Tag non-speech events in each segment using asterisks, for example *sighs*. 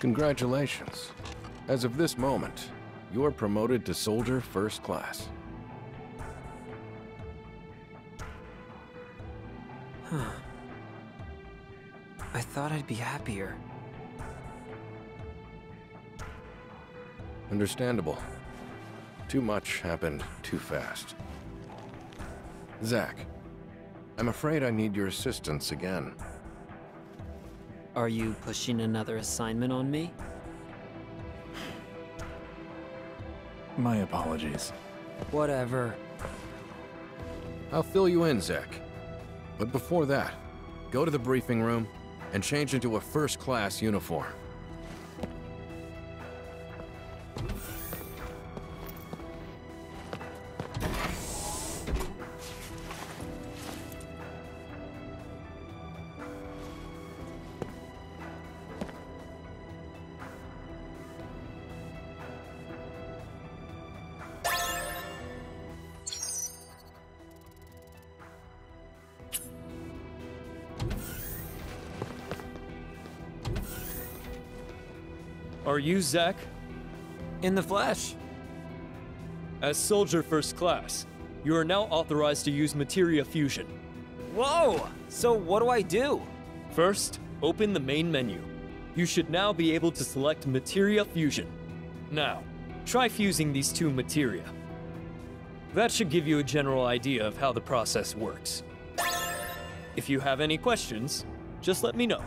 Congratulations. As of this moment, you are promoted to Soldier First Class. Huh. I thought I'd be happier. Understandable. Too much happened too fast. Zack, I'm afraid I need your assistance again. Are you pushing another assignment on me? My apologies. Whatever. I'll fill you in, Zack. But before that, go to the briefing room and change into a first-class uniform. You Zack? In the flesh. As Soldier First Class, you are now authorized to use Materia Fusion. Whoa! So what do I do? First, open the main menu. You should now be able to select Materia Fusion. Now, try fusing these two materia. That should give you a general idea of how the process works. If you have any questions, just let me know.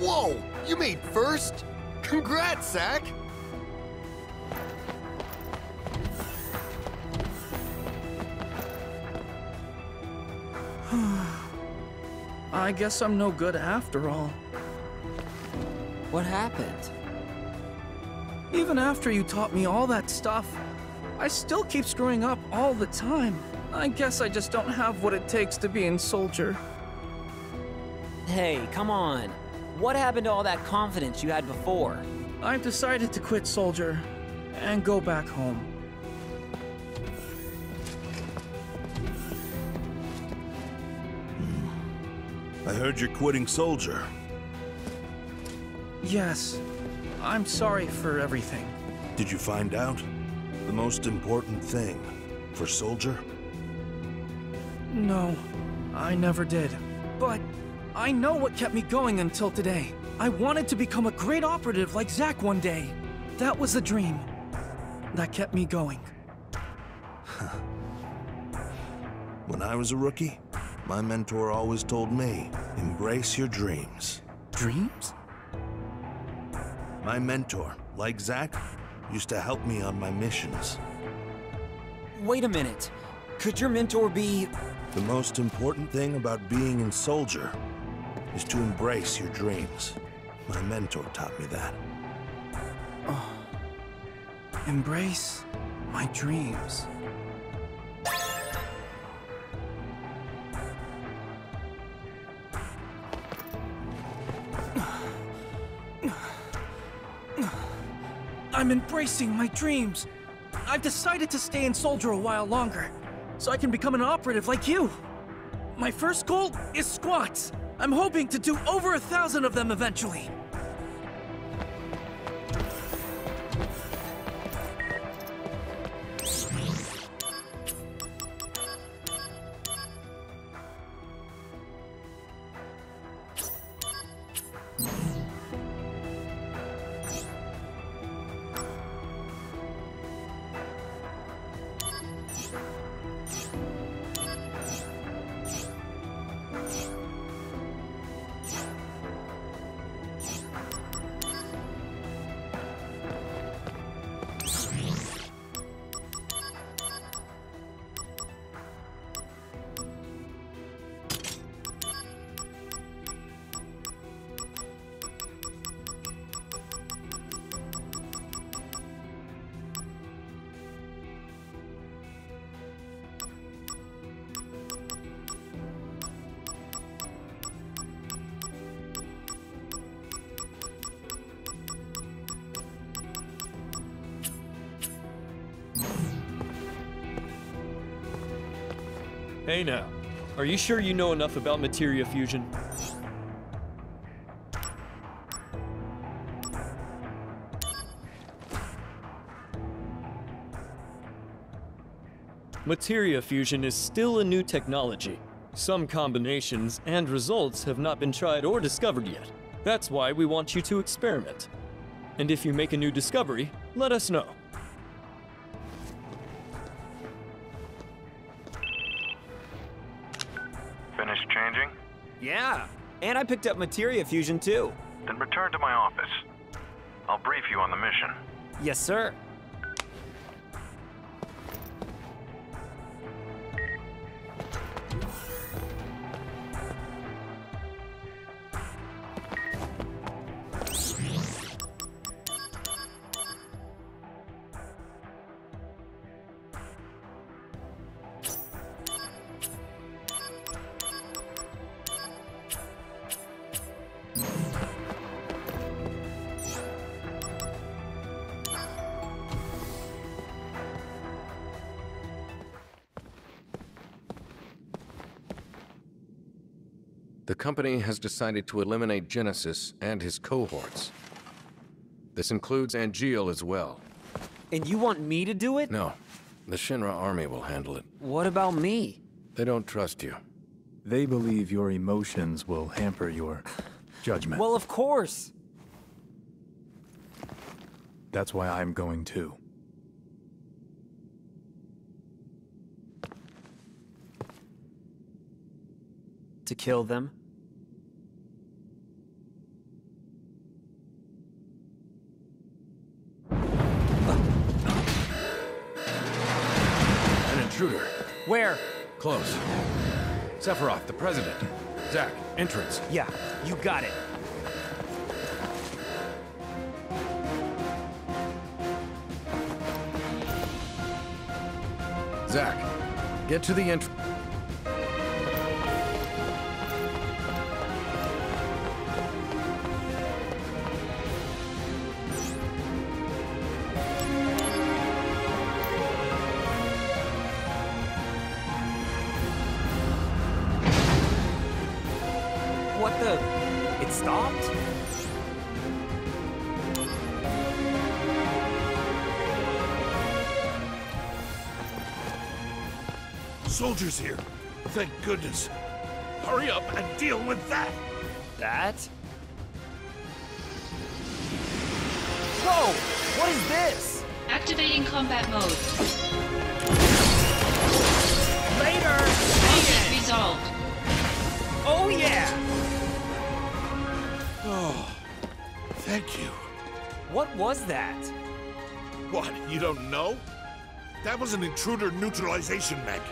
Whoa! You made first? Congrats, Zack! *sighs* I guess I'm no good after all. What happened? Even after you taught me all that stuff, I still keep screwing up all the time. I guess I just don't have what it takes to be a soldier. Hey, come on. What happened to all that confidence you had before? I've decided to quit soldier and go back home. I heard you're quitting Soldier. Yes, I'm sorry for everything. Did you find out? The most important thing for Soldier? No, I never did. I know what kept me going until today. I wanted to become a great operative like Zack one day. That was the dream that kept me going. *laughs* When I was a rookie, my mentor always told me, embrace your dreams. Dreams? My mentor, like Zack, used to help me on my missions. Wait a minute. Could your mentor be. The most important thing about being a Soldier is to embrace your dreams. My mentor taught me that. Oh. Embrace my dreams. I'm embracing my dreams. I've decided to stay in Soldier a while longer, so I can become an operative like you. My first goal is squats. I'm hoping to do over a thousand of them eventually. Hey now, are you sure you know enough about materia fusion? Materia fusion is still a new technology. Some combinations and results have not been tried or discovered yet. That's why we want you to experiment. And if you make a new discovery, let us know. Yeah. And I picked up materia fusion too. Then return to my office. I'll brief you on the mission. Yes, sir. Company has decided to eliminate Genesis and his cohorts. This includes Angeal as well. And you want me to do it? No, the Shinra army will handle it. What about me? They don't trust you. They believe your emotions will hamper your *sighs* judgment. Well, of course. That's why I'm going too. To kill them? Intruder. Where? Close. Sephiroth, the President. Zack, entrance. Yeah, you got it. Zack, get to the entrance. Soldiers here. Thank goodness. Hurry up and deal with that. That? Whoa! What is this? Activating combat mode. Later! Conflict resolved. Oh yeah! Oh, thank you. What was that? What, you don't know? That was an intruder neutralization mech.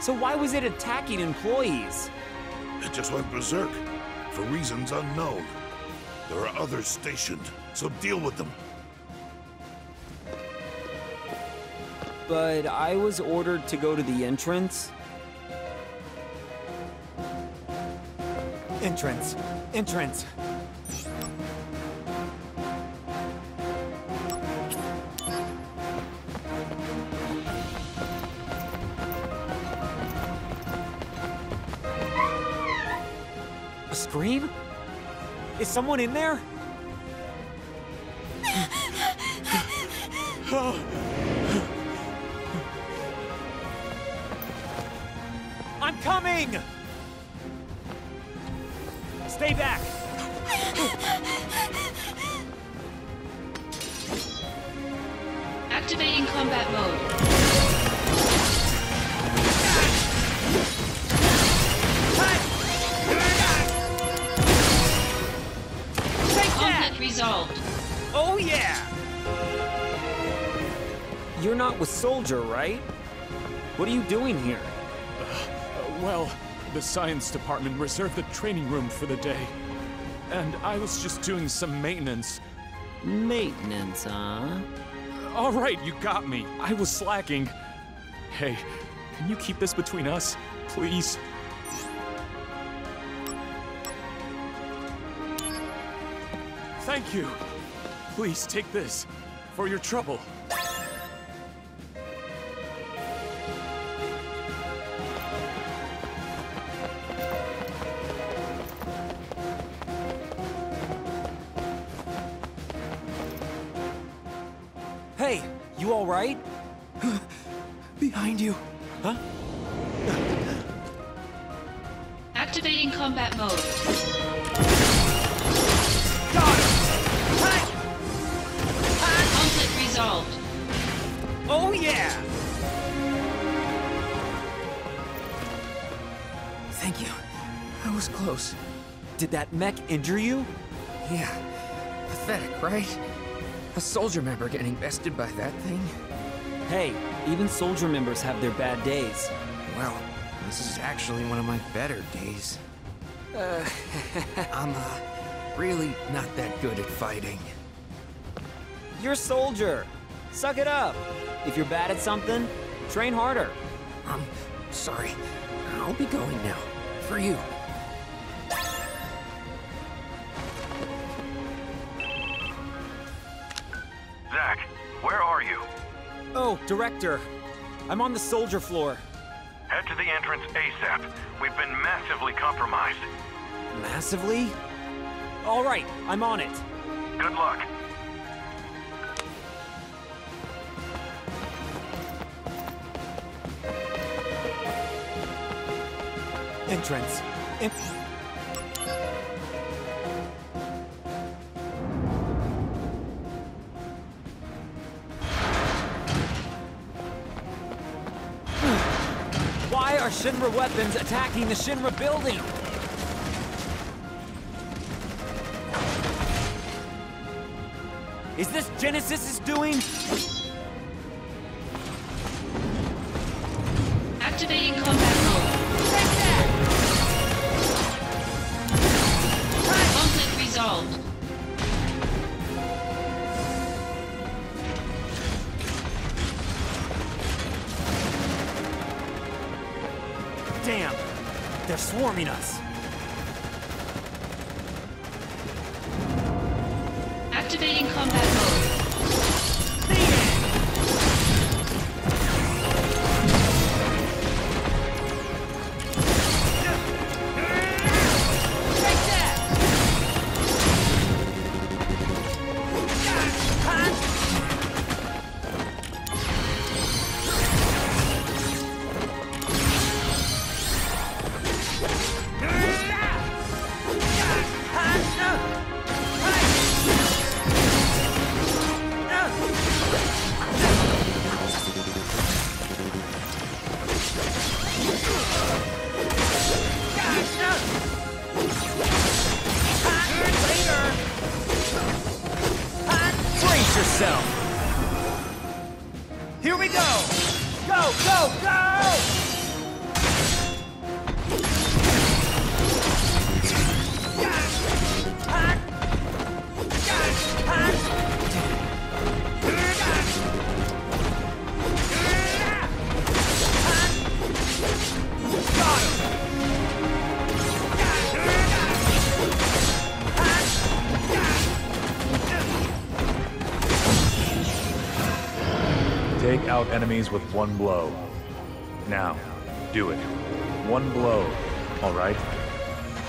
So why was it attacking employees? It just went berserk, for reasons unknown. There are others stationed, so deal with them. But I was ordered to go to the entrance. Entrance. Entrance. Scream? Is someone in there? *gasps* I'm coming! You're not with Soldier, right? What are you doing here? Uh, well, the science department reserved the training room for the day. And I was just doing some maintenance. Maintenance, huh? All right, you got me. I was slacking. Hey, can you keep this between us, please? Thank you. Please take this for your trouble. Activating combat mode. Got him! Hey! Conflict resolved. Oh yeah! Thank you. I was close. Did that mech injure you? Yeah. Pathetic, right? A soldier member getting bested by that thing? Hey, even soldier members have their bad days. Well, this is actually one of my better days. Uh, *laughs* I'm, uh, really not that good at fighting. You're a soldier. Suck it up. If you're bad at something, train harder. I'm sorry. I'll be going now. For you. Zack, where are you? Oh, Director. I'm on the soldier floor. Head to the entrance ASAP. We've been massively compromised. Massively? All right, I'm on it. Good luck. Entrance. En- Shinra weapons attacking the Shinra building? Is this Genesis is doing? Activating They're us. Take out enemies with one blow. Now, do it. One blow, all right?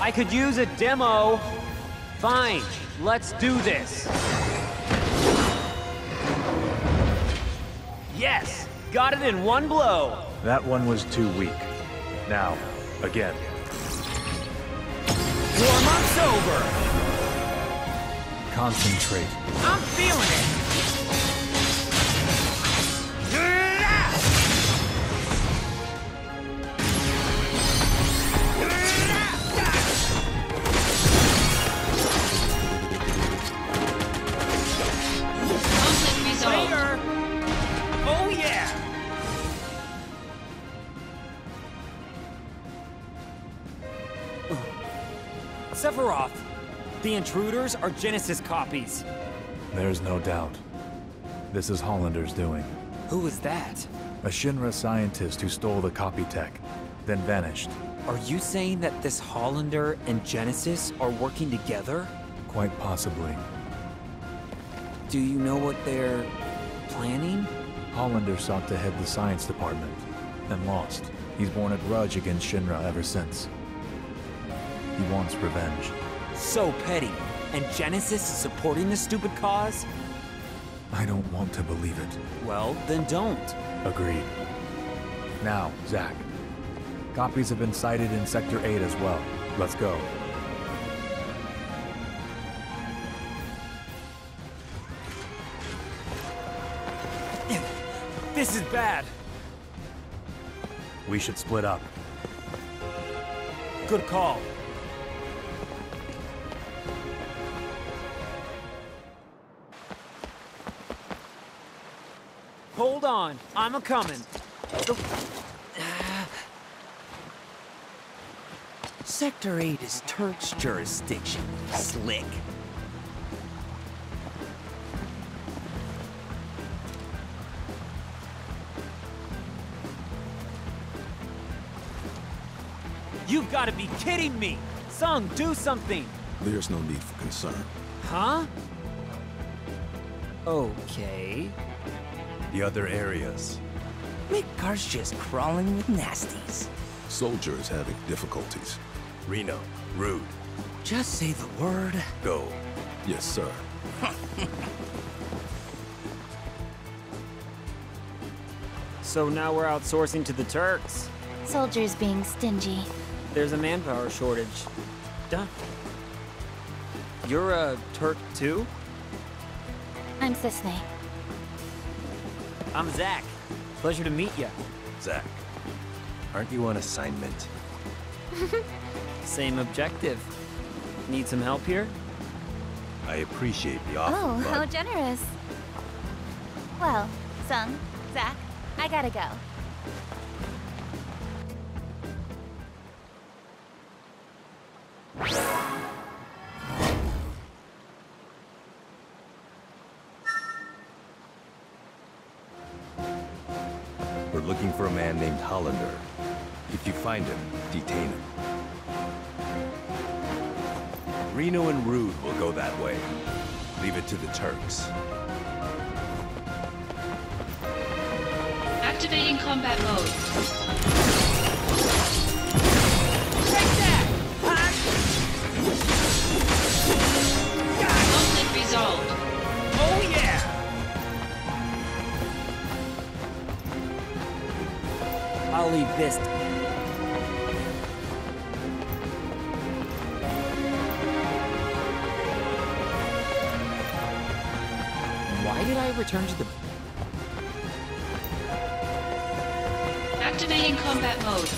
I could use a demo. Fine, let's do this. Yes, got it in one blow. That one was too weak. Now, again. Warm-up's over. Concentrate. I'm feeling it. Sephiroth, the intruders are Genesis copies. There's no doubt. This is Hollander's doing. Who was that? A Shinra scientist who stole the copy tech, then vanished. Are you saying that this Hollander and Genesis are working together? Quite possibly. Do you know what they're planning? Hollander sought to head the science department, and lost. He's borne a grudge against Shinra ever since. He wants revenge. So petty. And Genesis is supporting this stupid cause? I don't want to believe it. Well, then don't. Agreed. Now, Zack. Copies have been sighted in Sector 8 as well. Let's go. This is bad. We should split up. Good call. Hold on, I'm a coming. *sighs* Sector 8 is Turk's jurisdiction, slick. You've got to be kidding me! Tseng, do something! There's no need for concern. Huh? Okay. The other areas. Midgar's just crawling with nasties. Soldier is having difficulties. Reno, Rude, Just say the word. go. Yes, sir. *laughs* So now we're outsourcing to the Turks. Soldiers being stingy. There's a manpower shortage. Done. You're a Turk too? I'm Cissnei. I'm Zack. Pleasure to meet you. Zack, aren't you on assignment? *laughs* Same objective. Need some help here? I appreciate the offer, Oh, how generous. Well, Tseng, Zack, I gotta go. We're looking for a man named Hollander. If you find him, detain him. Reno and Rude will go that way. Leave it to the Turks. Activating combat mode. Conflict resolved. I'll leave this. Why did I return to the... Activating combat mode.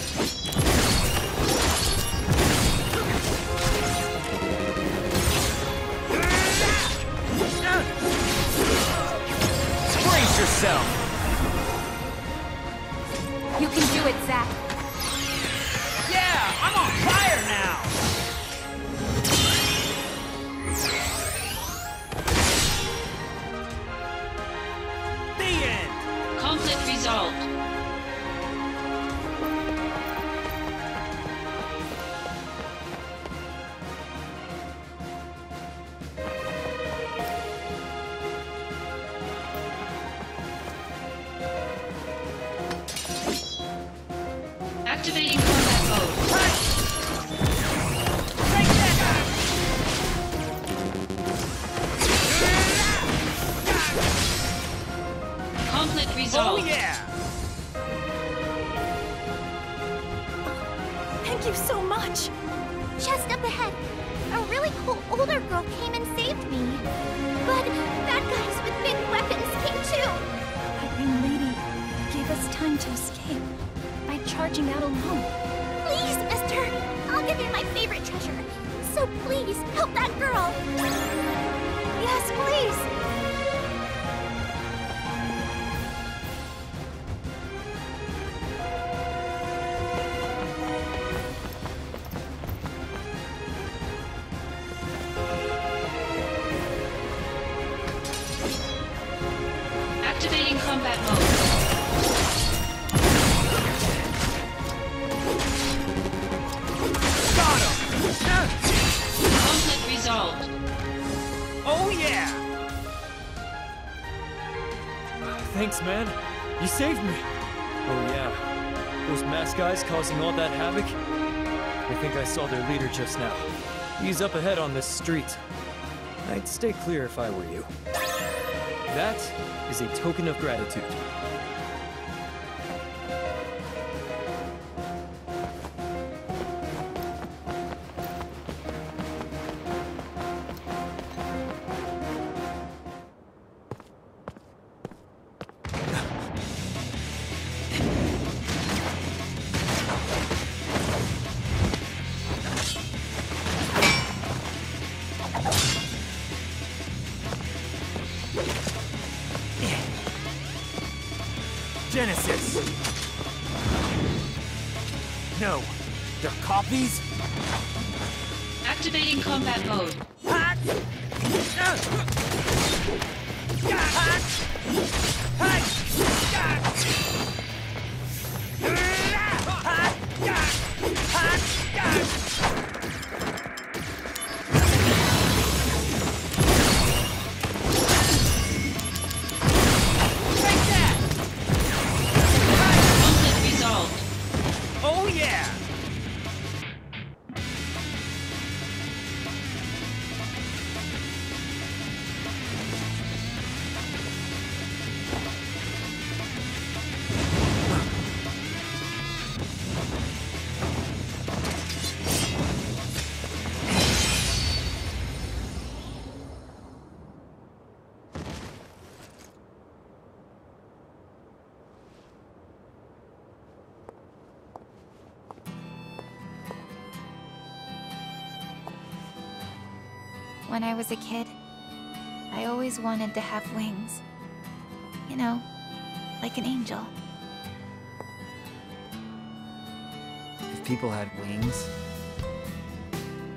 Brace yourself! You can do it, Zack. Activating combat mode. Conflict resolved. Oh yeah! Thank you so much. Just up ahead, a really cool older girl came and saved me. But bad guys with big weapons came too. That young lady gave us time to escape by charging out alone. Please, mister, I'll give you my favorite treasure. So please, help that girl. Yes, please. Activating combat mode. Man. You saved me. Oh, yeah. Those masked guys causing all that havoc? I think I saw their leader just now. He's up ahead on this street. I'd stay clear if I were you. That is a token of gratitude. Copies? Activating combat mode. When I was a kid, I always wanted to have wings. You know, like an angel. If people had wings,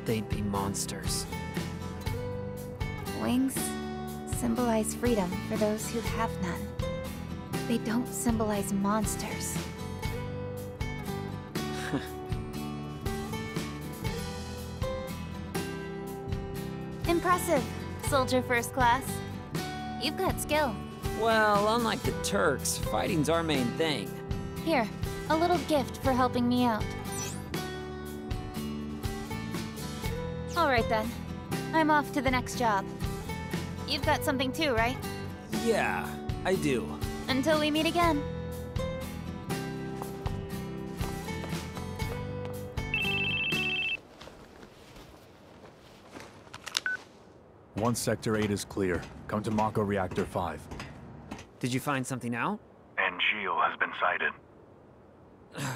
they'd be monsters. Wings symbolize freedom for those who have none. They don't symbolize monsters. Impressive, soldier first class. You've got skill. Well, unlike the Turks, fighting's our main thing. Here, a little gift for helping me out. All right then. I'm off to the next job. You've got something too, right? Yeah, I do. Until we meet again. Once Sector 8 is clear, come to Mako Reactor 5. Did you find something out? Angeal has been sighted. *sighs*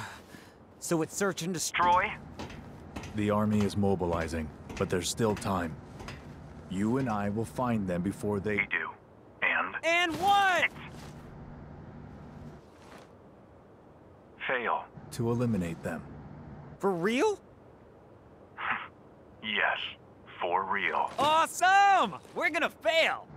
So it's search and destroy? The army is mobilizing, but there's still time. You and I will find them before they... We do. And? And what? Fail. To eliminate them. For real? *laughs* Yes. For real. Awesome! We're gonna fail!